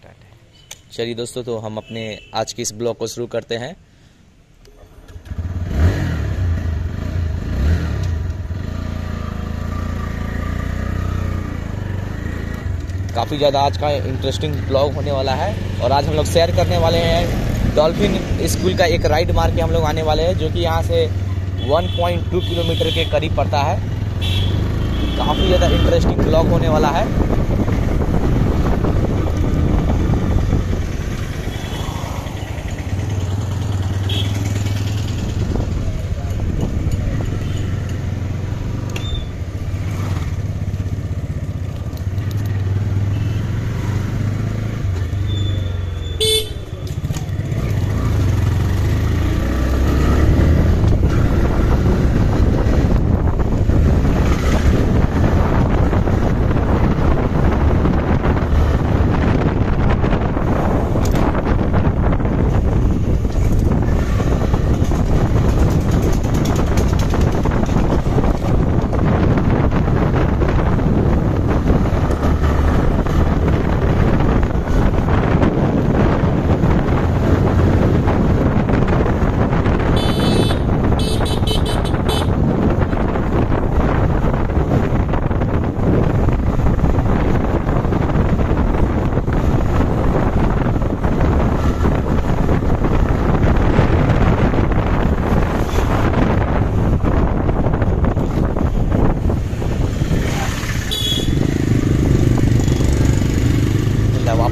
Start है। चलिए दोस्तों तो हम अपने आज के इस ब्लॉग को शुरू करते हैं। काफ़ी ज़्यादा आज का इंटरेस्टिंग ब्लॉग होने वाला है और आज हम लोग शेयर करने वाले हैं डॉल्फिन स्कूल का एक राइड मार के हम लोग आने वाले हैं, जो कि यहाँ से 1.2 किलोमीटर के करीब पड़ता है। काफ़ी ज़्यादा इंटरेस्टिंग ब्लॉग होने वाला है।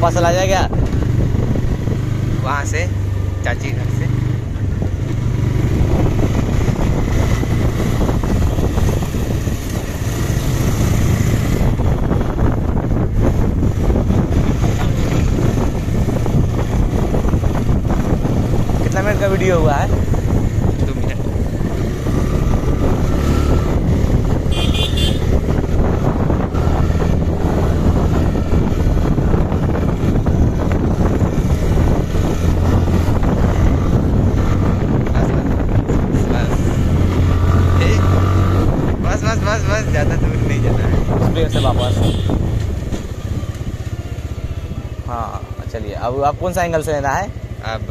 वापस चला जाएगा। वहाँ से चाची घर से। कितना मिनट का वीडियो हुआ है दो मिनट बस बस ए, बस बस ज़्यादा दूर नहीं जाना है। से वापस। हाँ चलिए अब आप कौन सा एंगल से लेना है? अब